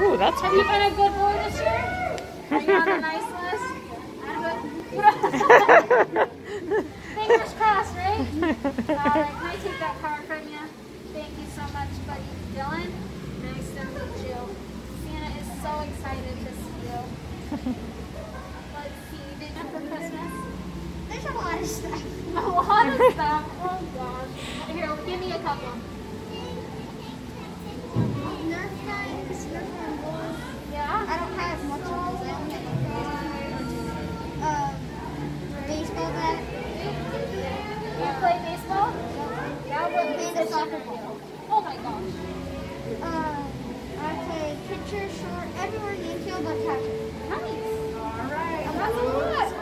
Ooh, that's Have you been a good boy this year? Are you on the nice list? Fingers crossed, right? Alright, can I take that card from you? Thank you so much, buddy. Dylan, nice to meet you. Santa is so excited to see you. Let's see, did you for Christmas? There's a lot of stuff. A lot of stuff. Oh gosh. Here, give me a couple. What a soccer ball. Oh my gosh. Um, I play pitcher, short, everywhere in the infield but catcher. Nice. Alright. That's a lot.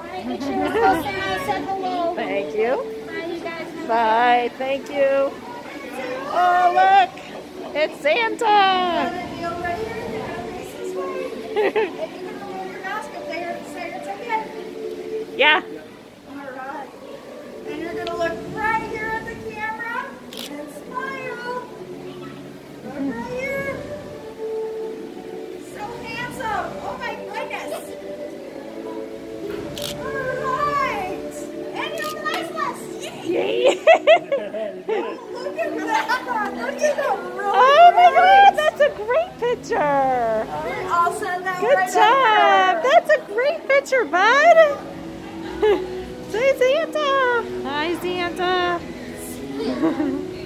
Alright, make sure you tell Santa I said hello. Thank you. Bye, you guys. Have a good Bye. Thank you. Oh, look. It's Santa. yeah. Oh my God, that's a great picture. Good job. That's a great picture, bud. Say Santa. Hi, Santa.